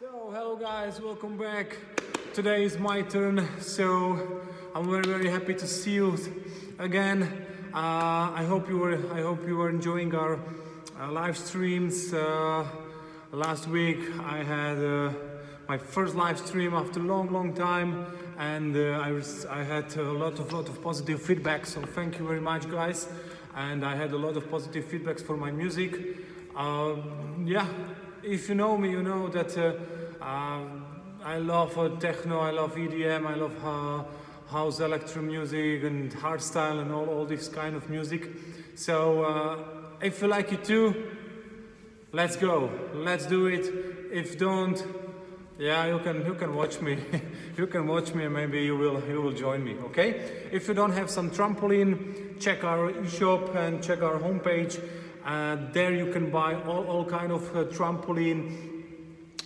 So, hello guys, welcome back. Today is my turn, so I'm very very happy to see you again. Uh, I hope you were I hope you were enjoying our uh, live streams. Uh, last week I had uh, my first live stream after a long long time, and uh, I was I had a lot of lot of positive feedback. So thank you very much, guys. And I had a lot of positive feedbacks for my music. Um, yeah, if you know me, you know that uh, um, I love uh, techno, I love EDM, I love uh, house electro music and hardstyle and all, all this kind of music. So uh, if you like it too, let's go, let's do it. If don't, yeah, you can you can watch me. you can watch me and maybe you will you will join me, okay? If you don't have some trampoline, check our shop and check our homepage. Uh, there you can buy all, all kind of uh, trampoline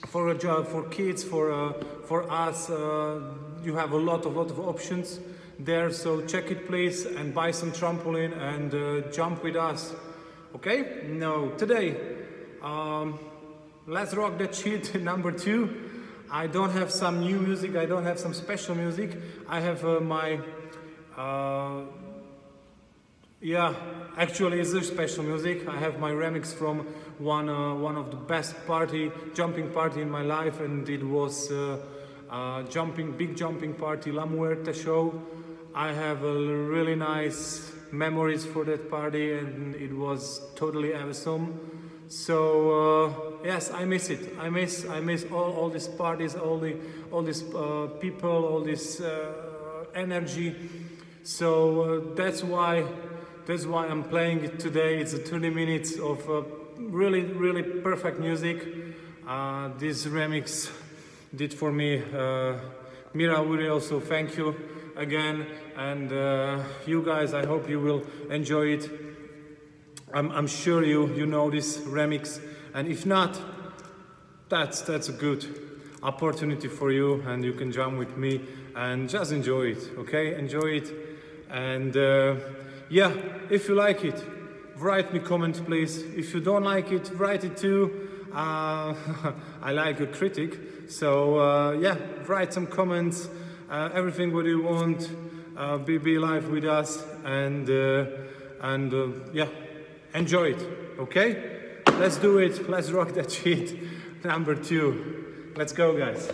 for a job for kids for uh, for us. Uh, you have a lot of lot of options there. So check it please and buy some trampoline and uh, jump with us. Okay? No, today um, let's rock that shit number two. I don't have some new music. I don't have some special music. I have uh, my uh, yeah, actually, it's a special music. I have my remix from one uh, one of the best party, jumping party in my life, and it was uh, uh, jumping, big jumping party, La Muerte show. I have a really nice memories for that party, and it was totally awesome. So uh, yes, I miss it. I miss I miss all, all these parties, all the all these uh, people, all this uh, energy. So that's why that's why I'm playing it today. It's a 20 minutes of uh, really, really perfect music. Uh, this remix did for me uh, Mira Uri also thank you again. And uh, you guys, I hope you will enjoy it. I'm, I'm sure you, you know this remix. And if not, that's, that's a good opportunity for you and you can jump with me and just enjoy it, okay? Enjoy it. And uh, yeah, if you like it, write me comment please. If you don't like it, write it too. Uh, I like a critic, so uh, yeah, write some comments. Uh, everything what you want. Uh, be be live with us and uh, and uh, yeah, enjoy it. Okay, let's do it. Let's rock that shit. Number two. Let's go, guys.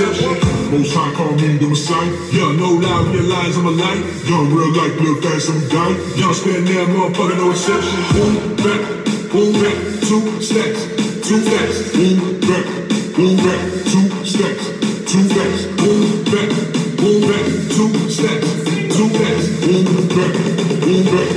exception. Most high call me the Messiah. Yeah, no lie, realize I'm a light. Young real life, real thanks, I'm dying. Young spin there, motherfucker, no exception. Boom, back, boom, back, two steps, two steps. Boom, back, boom, back, two steps, two steps. Boom, back, boom, back, two steps, two steps. Boom, back, boom, back.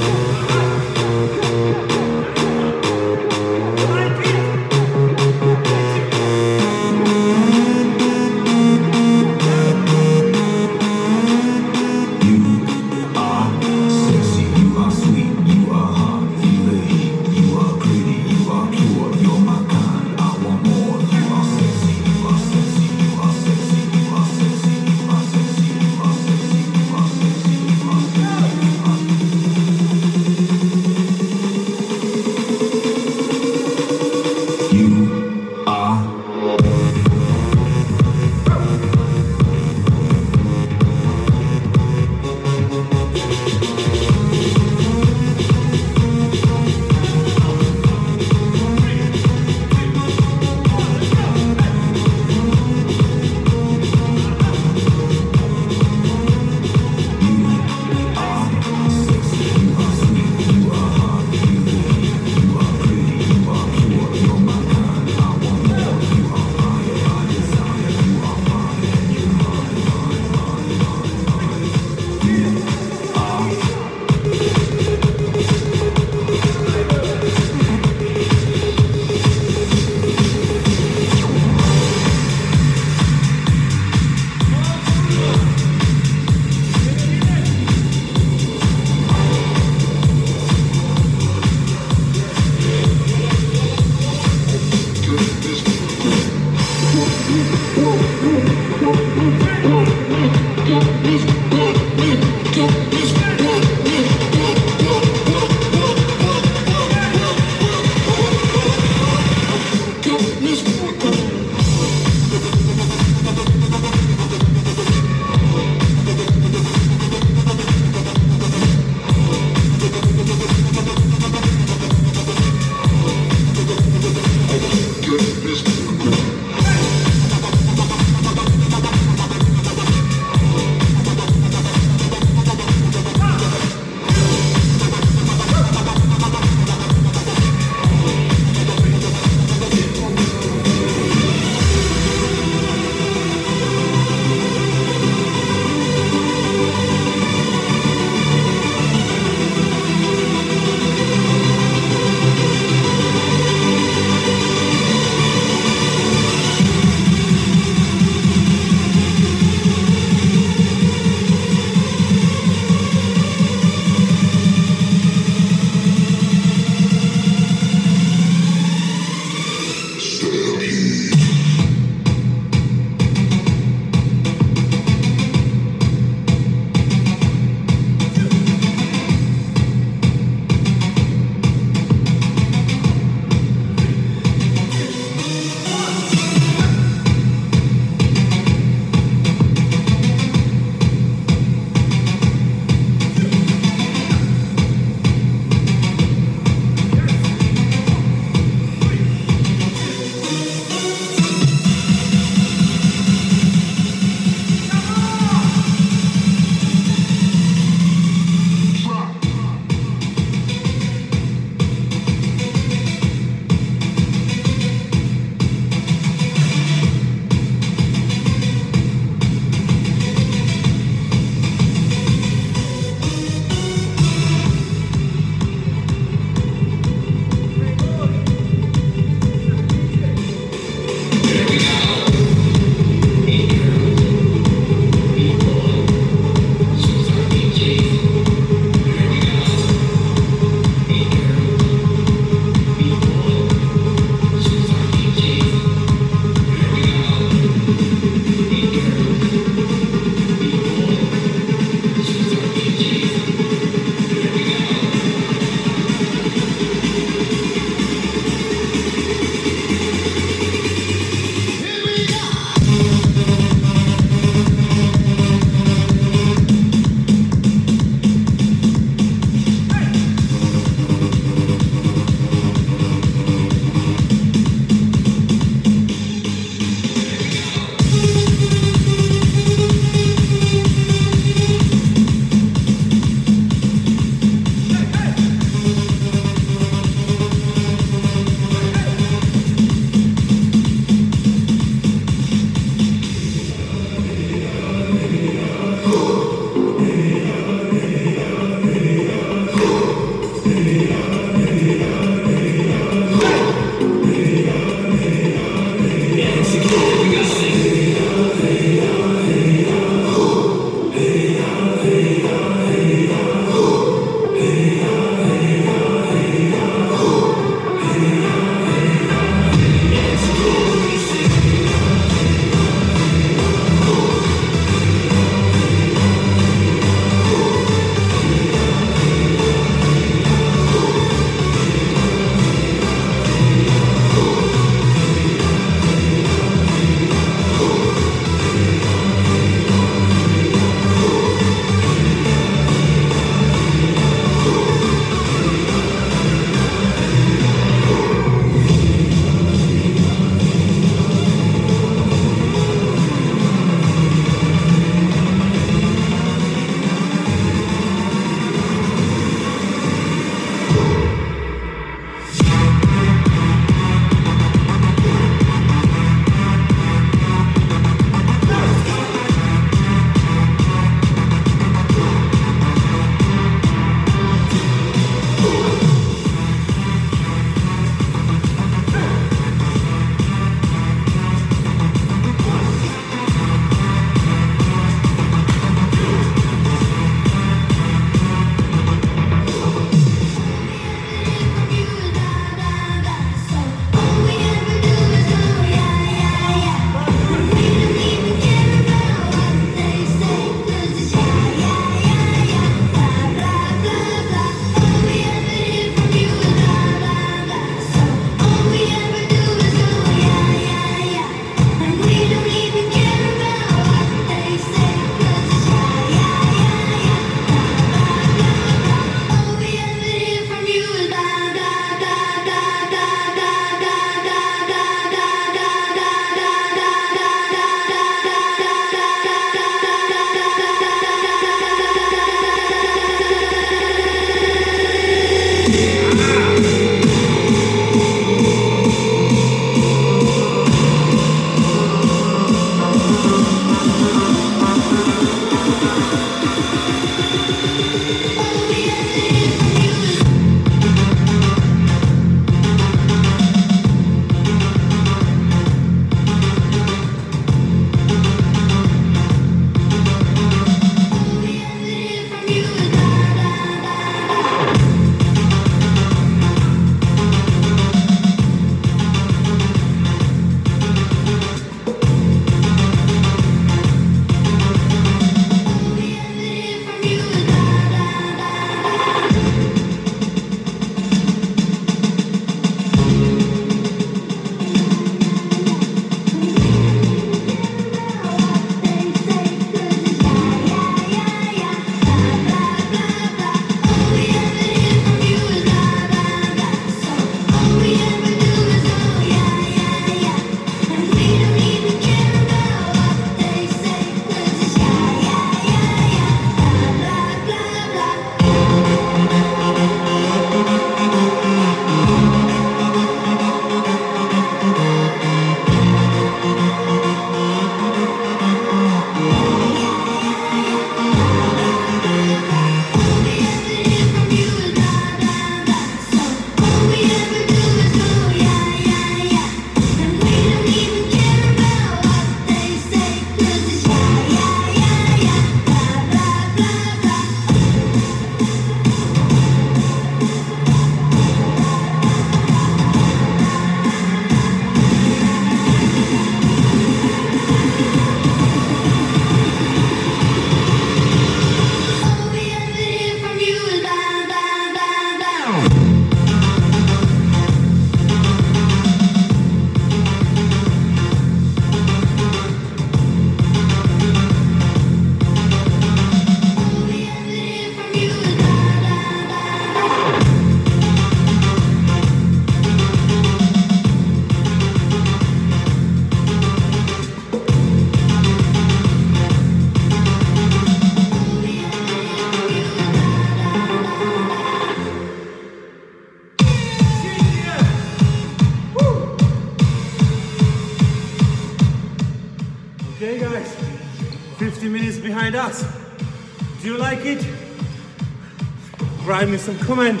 Some comment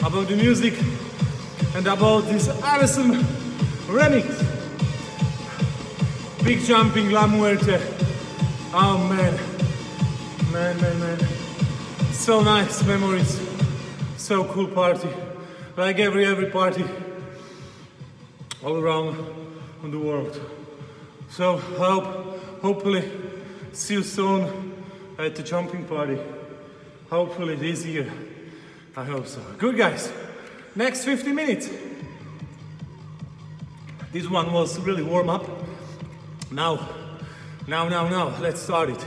about the music and about this awesome remix. Big jumping La Muerte. Oh man, man, man, man. So nice memories. So cool party. Like every every party all around the world. So hope, hopefully, see you soon at the jumping party. Hopefully this year. I hope so. Good guys. Next 50 minutes. This one was really warm up. Now, now, now, now, let's start it.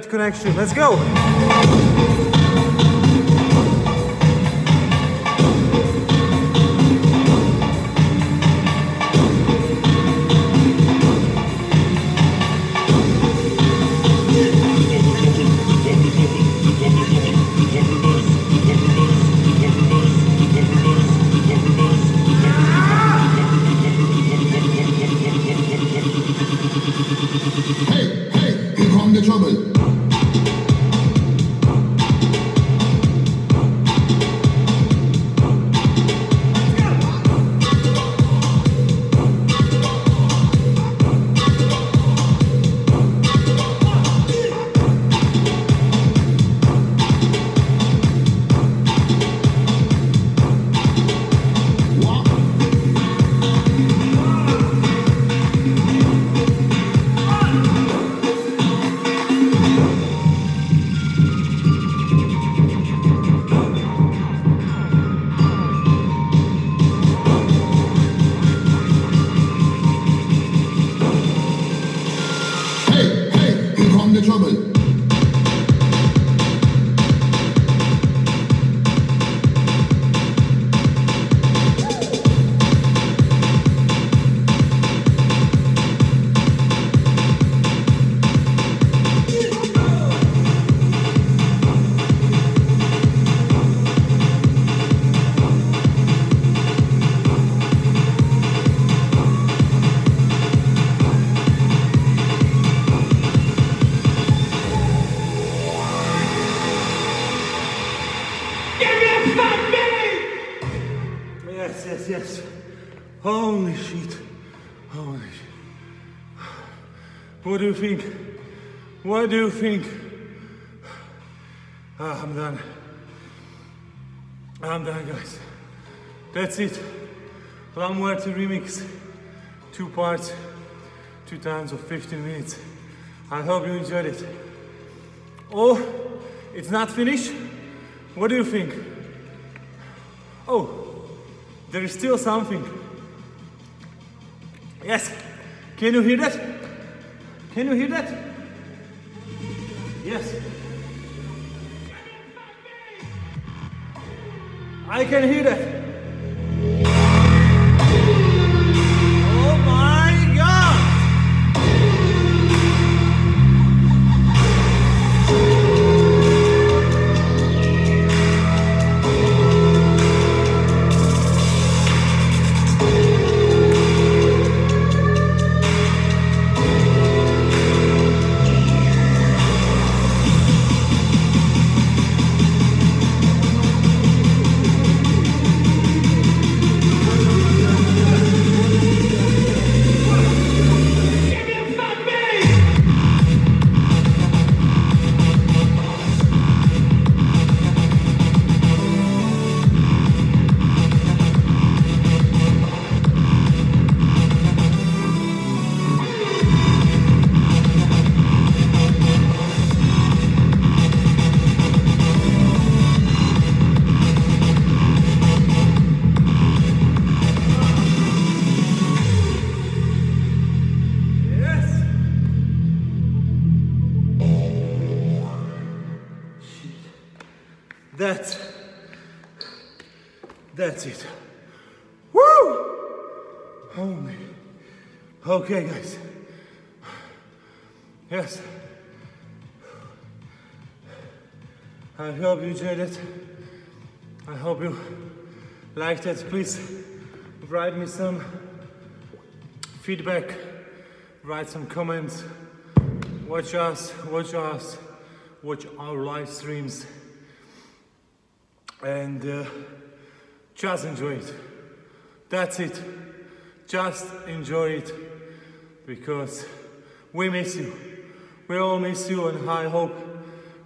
Bad connection. Let's go. Think? What do you think? Ah, I'm done. I'm done, guys. That's it. La Muerte remix. Two parts, two times of 15 minutes. I hope you enjoyed it. Oh, it's not finished? What do you think? Oh, there is still something. Yes. Can you hear that? Can you hear that? Yes. I can hear that. That's it. Woo! Holy. Okay, guys. Yes. I hope you enjoyed it. I hope you liked it. Please write me some feedback, write some comments. Watch us, watch us, watch our live streams, and uh, just enjoy it. That's it. Just enjoy it because we miss you. We all miss you, and I hope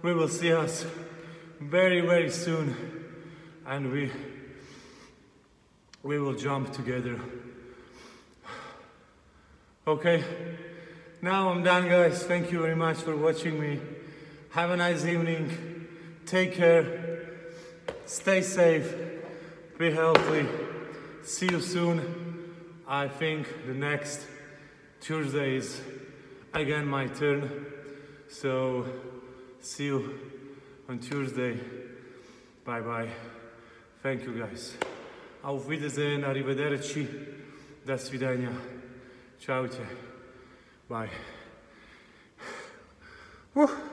we will see us very, very soon, and we we will jump together. Okay, now I'm done, guys. Thank you very much for watching me. Have a nice evening. Take care. Stay safe. Be healthy. See you soon. I think the next Tuesday is again my turn. So see you on Tuesday. Bye bye. Thank you guys. Auf Wiedersehen, arrivederci. Do svidanja. Čaute. Bye. Woo.